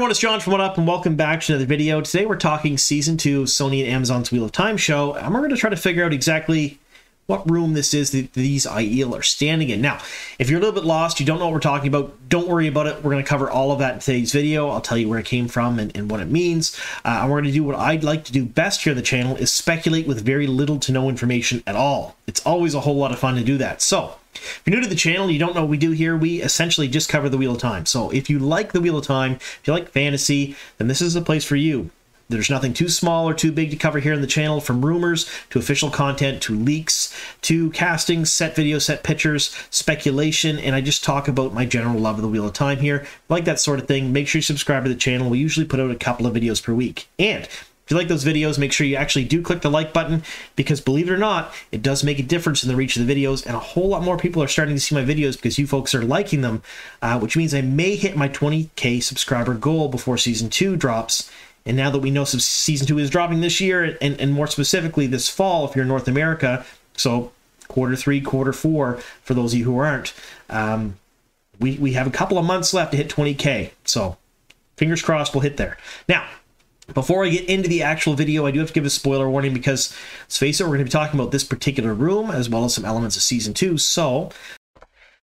everyone, it's Jon from WoT Up, and welcome back to another video. Today we're talking Season 2 of Sony and Amazon's Wheel of Time show, and we're going to try to figure out exactly what room this is that these Aiel are standing in. Now, if you're a little bit lost, you don't know what we're talking about, don't worry about it. We're going to cover all of that in today's video. I'll tell you where it came from and, and what it means. Uh, and we're going to do what I'd like to do best here on the channel is speculate with very little to no information at all. It's always a whole lot of fun to do that. So, if you're new to the channel you don't know what we do here, we essentially just cover the Wheel of Time. So if you like the Wheel of Time, if you like fantasy, then this is the place for you. There's nothing too small or too big to cover here in the channel, from rumors to official content to leaks to casting, set videos, set pictures, speculation, and I just talk about my general love of the Wheel of Time here. Like that sort of thing, make sure you subscribe to the channel. We usually put out a couple of videos per week. And if you like those videos, make sure you actually do click the like button because believe it or not, it does make a difference in the reach of the videos and a whole lot more people are starting to see my videos because you folks are liking them, uh, which means I may hit my 20k subscriber goal before season 2 drops. And now that we know season 2 is dropping this year and, and more specifically this fall if you're in North America, so quarter 3, quarter 4 for those of you who aren't, um, we, we have a couple of months left to hit 20k. So fingers crossed we'll hit there. Now, before I get into the actual video, I do have to give a spoiler warning because, let's face it, we're going to be talking about this particular room as well as some elements of Season 2. So,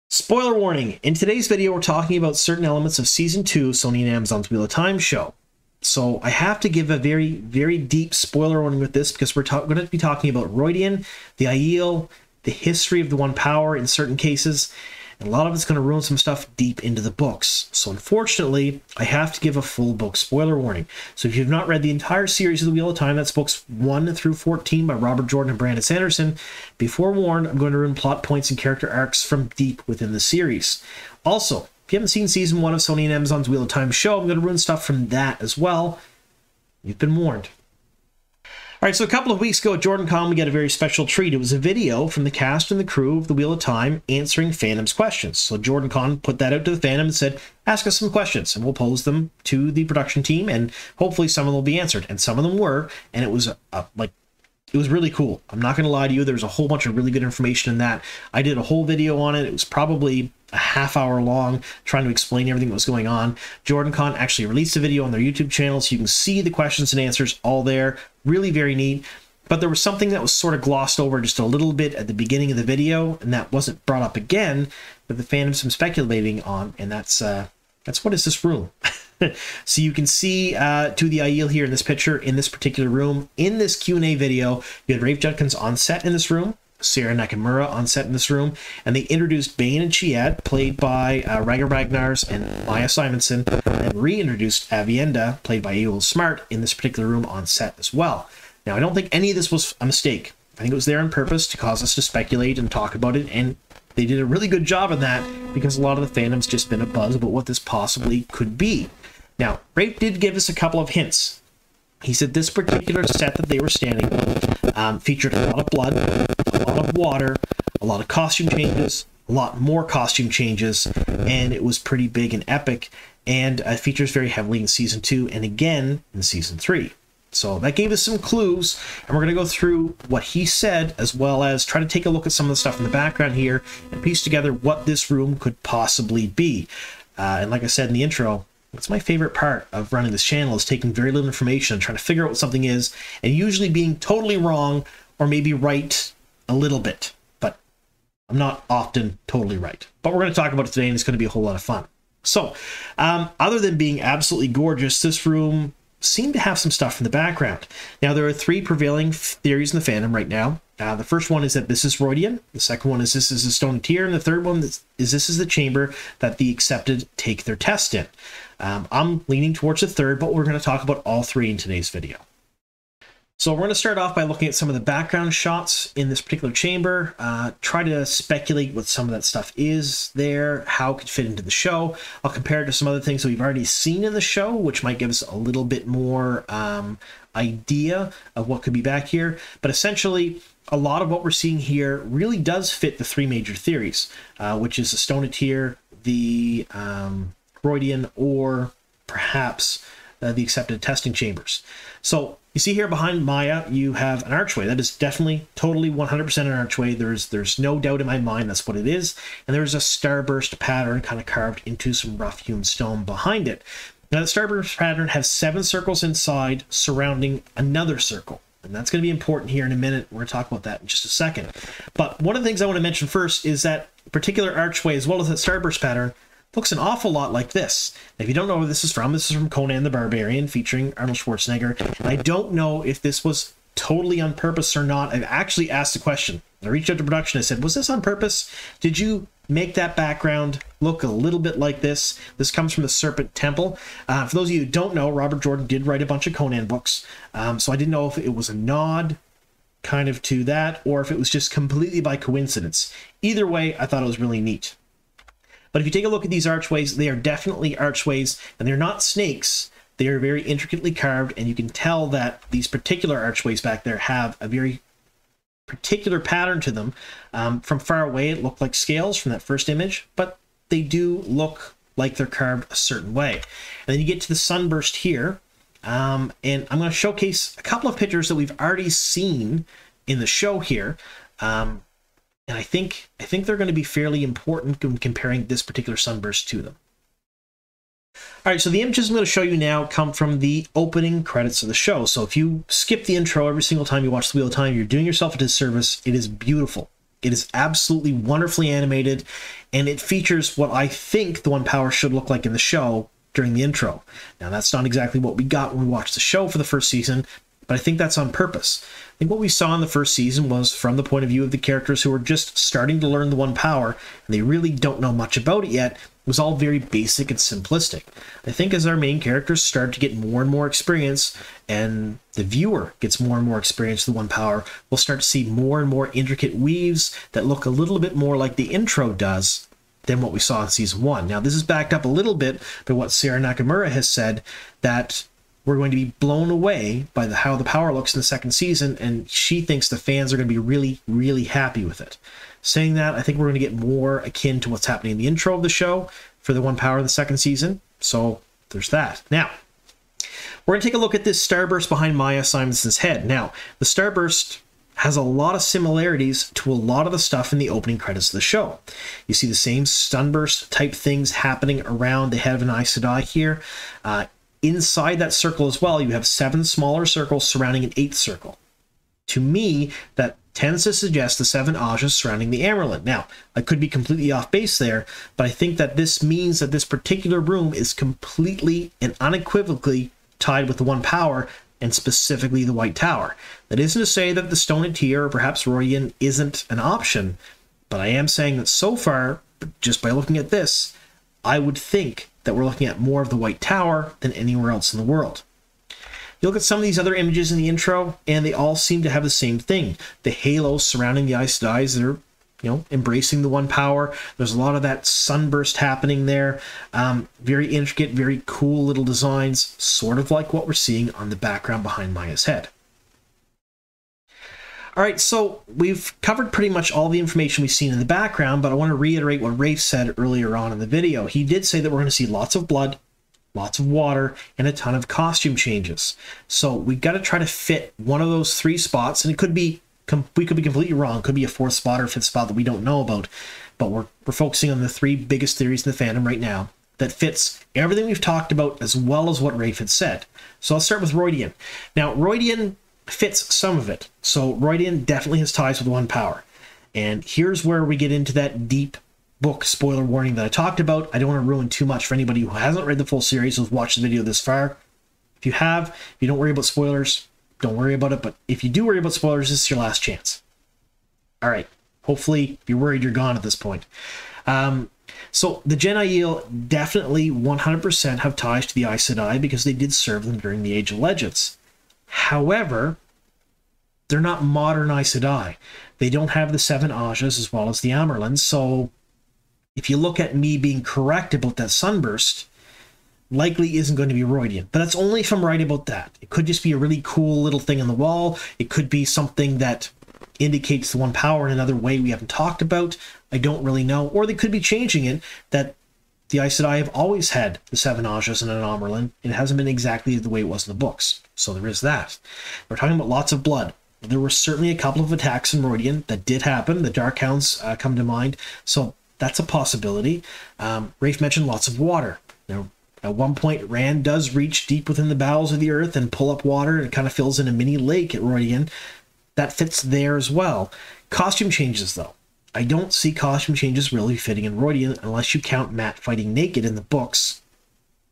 spoiler warning. In today's video, we're talking about certain elements of Season 2 Sony and Amazon's Wheel of Time show. So I have to give a very, very deep spoiler warning with this because we're going to be talking about Rhuidean, the Aiel, the history of the One Power in certain cases, and a lot of it's going to ruin some stuff deep into the books. So unfortunately, I have to give a full book spoiler warning. So if you've not read the entire series of The Wheel of Time, that's books 1 through 14 by Robert Jordan and Brandon Sanderson, be forewarned, I'm going to ruin plot points and character arcs from deep within the series. Also, if you haven't seen season 1 of Sony and Amazon's Wheel of Time show, I'm going to ruin stuff from that as well. You've been warned. All right, so a couple of weeks ago at JordanCon, we got a very special treat. It was a video from the cast and the crew of The Wheel of Time answering fandoms questions. So JordanCon put that out to the fandom and said, ask us some questions, and we'll pose them to the production team, and hopefully some of them will be answered. And some of them were, and it was a, a, like it was really cool. I'm not going to lie to you. There's a whole bunch of really good information in that. I did a whole video on it. It was probably a half hour long trying to explain everything that was going on. JordanCon actually released a video on their YouTube channel so you can see the questions and answers all there. Really very neat. But there was something that was sort of glossed over just a little bit at the beginning of the video, and that wasn't brought up again, but the fandom's been speculating on, and that's uh, that's what is this room? so you can see uh, two the Aiel here in this picture in this particular room. In this Q&A video, you had Rafe Judkins on set in this room, Sarah Nakamura on set in this room, and they introduced Bain and Chiad, played by uh, Ragnar Ragnars and Maja Simonsen, and reintroduced Aviendha, played by Eowyn Smart, in this particular room on set as well. Now, I don't think any of this was a mistake. I think it was there on purpose to cause us to speculate and talk about it, and they did a really good job of that because a lot of the fandom's just been a buzz about what this possibly could be. Now, Rafe did give us a couple of hints. He said this particular set that they were standing um, featured a lot of blood, a lot of water, a lot of costume changes, a lot more costume changes, and it was pretty big and epic. And uh, features very heavily in season two and again in season three. So that gave us some clues, and we're going to go through what he said, as well as try to take a look at some of the stuff in the background here and piece together what this room could possibly be. Uh, and like I said in the intro, that's my favorite part of running this channel is taking very little information and trying to figure out what something is, and usually being totally wrong or maybe right a little bit. But I'm not often totally right. But we're going to talk about it today, and it's going to be a whole lot of fun. So, um, other than being absolutely gorgeous, this room seem to have some stuff in the background. Now, there are three prevailing theories in the fandom right now. Uh, the first one is that this is Rhuidean. The second one is this is a Stone Tear. And the third one is, is this is the chamber that the accepted take their test in. Um, I'm leaning towards the third, but we're going to talk about all three in today's video. So we're going to start off by looking at some of the background shots in this particular chamber, uh, try to speculate what some of that stuff is there, how it could fit into the show. I'll compare it to some other things that we've already seen in the show, which might give us a little bit more um, idea of what could be back here. But essentially, a lot of what we're seeing here really does fit the three major theories, uh, which is the Stoneteer, the um, Rhuidean, or perhaps uh, the accepted testing chambers. So you see here behind Maja, you have an archway. That is definitely, totally 100% an archway. There's there's no doubt in my mind that's what it is. And there's a starburst pattern kind of carved into some rough hewn stone behind it. Now, the starburst pattern has seven circles inside surrounding another circle. And that's going to be important here in a minute. We're going to talk about that in just a second. But one of the things I want to mention first is that particular archway, as well as that starburst pattern, looks an awful lot like this. If you don't know where this is from, this is from Conan the Barbarian featuring Arnold Schwarzenegger. I don't know if this was totally on purpose or not. I've actually asked the question. I reached out to production. I said, was this on purpose? Did you make that background look a little bit like this? This comes from the Serpent Temple. Uh, for those of you who don't know, Robert Jordan did write a bunch of Conan books. Um, so I didn't know if it was a nod kind of to that or if it was just completely by coincidence. Either way, I thought it was really neat. But if you take a look at these archways, they are definitely archways and they're not snakes. They are very intricately carved, and you can tell that these particular archways back there have a very particular pattern to them. Um, from far away, it looked like scales from that first image, but they do look like they're carved a certain way. And then you get to the sunburst here, um, and I'm going to showcase a couple of pictures that we've already seen in the show here. Um, and I think I think they're going to be fairly important when comparing this particular sunburst to them. All right, so the images I'm going to show you now come from the opening credits of the show. So if you skip the intro every single time you watch The Wheel of Time, you're doing yourself a disservice. It is beautiful. It is absolutely wonderfully animated, and it features what I think the One Power should look like in the show during the intro. Now, that's not exactly what we got when we watched the show for the first season, but I think that's on purpose. I think what we saw in the first season was from the point of view of the characters who are just starting to learn the One Power, and they really don't know much about it yet. It was all very basic and simplistic. I think as our main characters start to get more and more experience, and the viewer gets more and more experience with the One Power, we'll start to see more and more intricate weaves that look a little bit more like the intro does than what we saw in season one. Now, this is backed up a little bit by what Sarah Nakamura has said that we're going to be blown away by the, how the power looks in the second season, and she thinks the fans are going to be really, really happy with it. Saying that, I think we're going to get more akin to what's happening in the intro of the show for the One Power in the second season. So there's that. Now, we're going to take a look at this starburst behind Maja Simonsen's head. Now, the starburst has a lot of similarities to a lot of the stuff in the opening credits of the show. You see the same sunburst type things happening around the head of an Aes Sedai here. Uh, inside that circle as well, you have seven smaller circles surrounding an eighth circle. To me, that tends to suggest the seven Ajas surrounding the Amyrlin. Now, I could be completely off base there, but I think that this means that this particular room is completely and unequivocally tied with the one power, and specifically the White Tower. That isn't to say that the Stone and Tear or perhaps Rhuidean isn't an option, but I am saying that so far, just by looking at this, I would think that we're looking at more of the White Tower than anywhere else in the world. You look at some of these other images in the intro, and they all seem to have the same thing. The halos surrounding the Sedai that are, you know, embracing the One Power. There's a lot of that sunburst happening there. Um, very intricate, very cool little designs, sort of like what we're seeing on the background behind Maja's head. All right, so we've covered pretty much all the information we've seen in the background, but I want to reiterate what Rafe said earlier on in the video. He did say that we're going to see lots of blood, lots of water, and a ton of costume changes. So we've got to try to fit one of those three spots, and it could be we could be completely wrong. It could be a fourth spot or fifth spot that we don't know about, but we're we're focusing on the three biggest theories in the fandom right now that fits everything we've talked about as well as what Rafe had said. So I'll start with Rhuidean. Now, Rhuidean fits some of it. So Rhuidean definitely has ties with One Power. And here's where we get into that deep book spoiler warning that I talked about. I don't want to ruin too much for anybody who hasn't read the full series who's watched the video this far. If you have, if you don't worry about spoilers, don't worry about it. But if you do worry about spoilers, this is your last chance. All right. Hopefully, if you're worried, you're gone at this point. Um, so the Jenn Aiel definitely 100% have ties to the Aes Sedai because they did serve them during the Age of Legends. However, they're not modern Aes Sedai. They don't have the seven Ajas as well as the Amyrlins. So if you look at me being correct about that sunburst, likely isn't going to be Rhuidean. But that's only if I'm right about that. It could just be a really cool little thing on the wall. It could be something that indicates the one power in another way we haven't talked about. I don't really know. Or they could be changing it that the Aes Sedai have always had the seven Ajas and an Amyrlin. It hasn't been exactly the way it was in the books. So there is that. We're talking about lots of blood. There were certainly a couple of attacks in Rhuidean that did happen. The Darkhounds uh, come to mind. So that's a possibility. Um, Rafe mentioned lots of water. Now, At one point, Rand does reach deep within the bowels of the earth and pull up water, and it kind of fills in a mini lake at Rhuidean. That fits there as well. Costume changes, though. I don't see costume changes really fitting in Rhuidean unless you count Mat fighting naked in the books,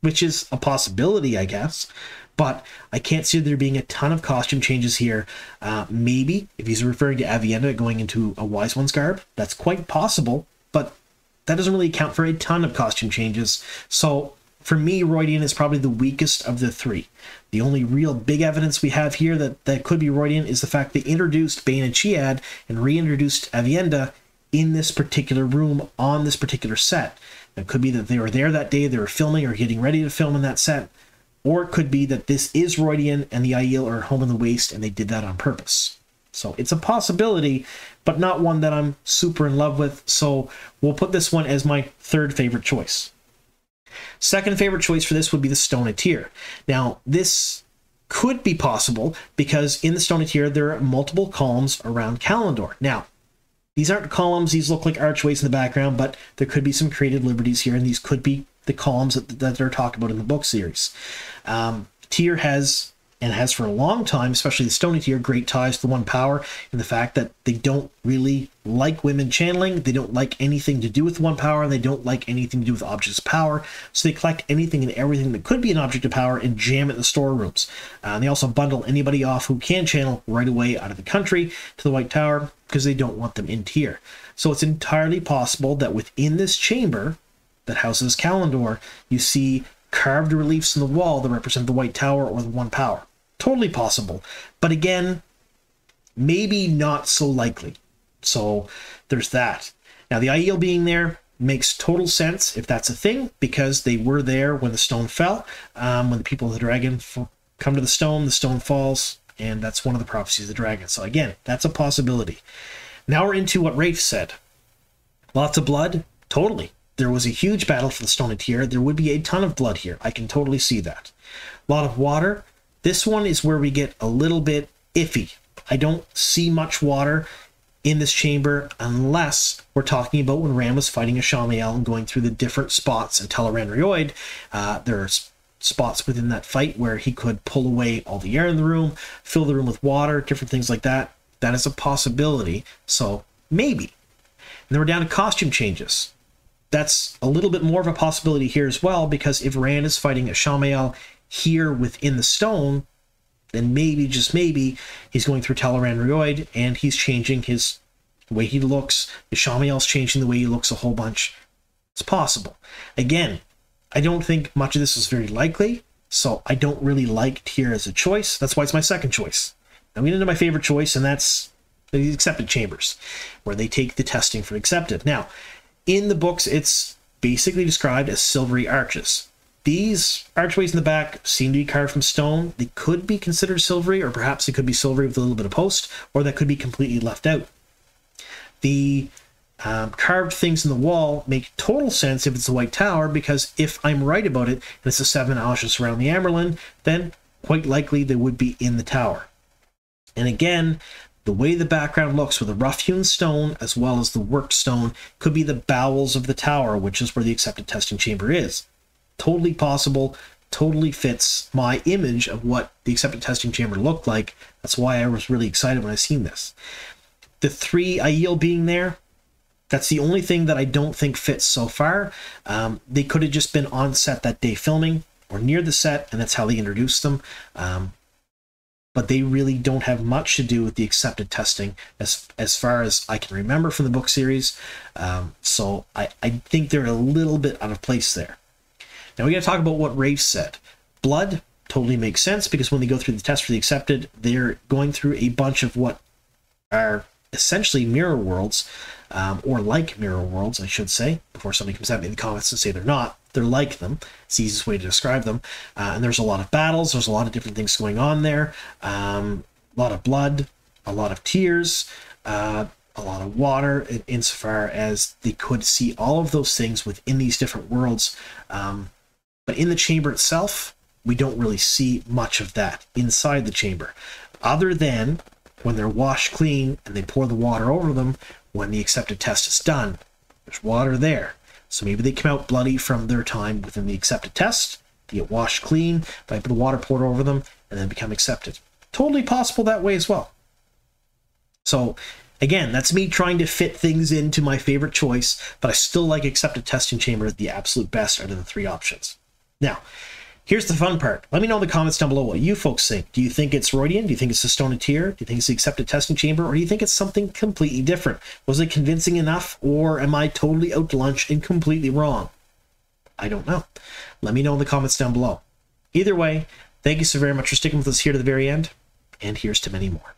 which is a possibility, I guess. But I can't see there being a ton of costume changes here. Uh, maybe if he's referring to Aviendha going into a Wise One's garb, that's quite possible. But that doesn't really account for a ton of costume changes. So for me, Rhuidean is probably the weakest of the three. The only real big evidence we have here that, that could be Rhuidean is the fact they introduced Bain and Chiad and reintroduced Aviendha in this particular room on this particular set. It could be that they were there that day, they were filming or getting ready to film in that set. Or it could be that this is Rhuidean and the Aiel are home in the waste and they did that on purpose. So it's a possibility, but not one that I'm super in love with. So we'll put this one as my third favorite choice. Second favorite choice for this would be the Stone Tear. Now, this could be possible because in the Stone Tear there are multiple columns around Callandor. Now, these aren't columns, these look like archways in the background, but there could be some creative liberties here, and these could be the columns that, that they're talking about in the book series. Um, Tear has and has for a long time, especially the Stony Tier, great ties to the One Power and the fact that they don't really like women channeling. They don't like anything to do with One Power. And they don't like anything to do with objects of power. So they collect anything and everything that could be an object of power and jam it in the storerooms. Uh, and they also bundle anybody off who can channel right away out of the country to the White Tower because they don't want them in Tear. So it's entirely possible that within this chamber, that houses Callandor, you see carved reliefs in the wall that represent the White Tower or the One Power. Totally possible. But again, maybe not so likely. So there's that. Now, the Aiel being there makes total sense if that's a thing, because they were there when the stone fell. Um, when the people of the dragon come to the stone, the stone falls, and that's one of the prophecies of the dragon. So again, that's a possibility. Now we're into what Rafe said. Lots of blood? Totally there was a huge battle for the Stone Tear. There would be a ton of blood here. I can totally see that. A lot of water. This one is where we get a little bit iffy. I don't see much water in this chamber unless we're talking about when Rand was fighting a Ishamael and going through the different spots in. Rhuoid. Uh, there's spots within that fight where he could pull away all the air in the room, fill the room with water, different things like that. That is a possibility. So maybe. And then we're down to costume changes that's a little bit more of a possibility here as well, because if Rand is fighting Ishamael here within the stone, then maybe, just maybe, he's going through Tel'aran'rhiod and he's changing his the way he looks. Ishamael's changing the way he looks a whole bunch. It's possible. Again, I don't think much of this is very likely, so I don't really like Tear as a choice. That's why it's my second choice. I'm getting into my favorite choice, and that's the accepted chambers, where they take the testing for accepted. Now, in the books, it's basically described as silvery arches. These archways in the back seem to be carved from stone. They could be considered silvery, or perhaps they could be silvery with a little bit of post, or that could be completely left out. The um, carved things in the wall make total sense if it's a white tower, because if I'm right about it, and it's the seven Ajas around the Amyrlin, then quite likely they would be in the tower. And again, the way the background looks with the rough hewn stone as well as the worked stone could be the bowels of the tower, which is where the accepted testing chamber is. Totally possible, totally fits my image of what the accepted testing chamber looked like. That's why I was really excited when I seen this. The three Aiel being there, that's the only thing that I don't think fits so far. Um, they could have just been on set that day filming or near the set, and that's how they introduced them. Um, but they really don't have much to do with the accepted testing as as far as I can remember from the book series. Um, so I, I think they're a little bit out of place there. Now we got to talk about what Rafe said. Blood totally makes sense because when they go through the test for the accepted, they're going through a bunch of what are essentially mirror worlds, um, or like mirror worlds, I should say, before somebody comes at me in the comments and say they're not they're like them. It's the easiest way to describe them. Uh, and there's a lot of battles. There's a lot of different things going on there. Um, a lot of blood, a lot of tears, uh, a lot of water. In, insofar as they could see all of those things within these different worlds. Um, but in the chamber itself, we don't really see much of that inside the chamber, other than when they're washed clean and they pour the water over them when the accepted test is done. There's water there So maybe they come out bloody from their time within the accepted test, they get washed clean, by the water poured over them, and then become accepted. Totally possible that way as well. So again, that's me trying to fit things into my favorite choice, but I still like accepted testing chamber the absolute best out of the three options. Now, Here's the fun part. Let me know in the comments down below what you folks think. Do you think it's Rhuidean? Do you think it's the Stone of Tear? Do you think it's the accepted testing chamber? Or do you think it's something completely different? Was it convincing enough? Or am I totally out to lunch and completely wrong? I don't know. Let me know in the comments down below. Either way, thank you so very much for sticking with us here to the very end, and here's to many more.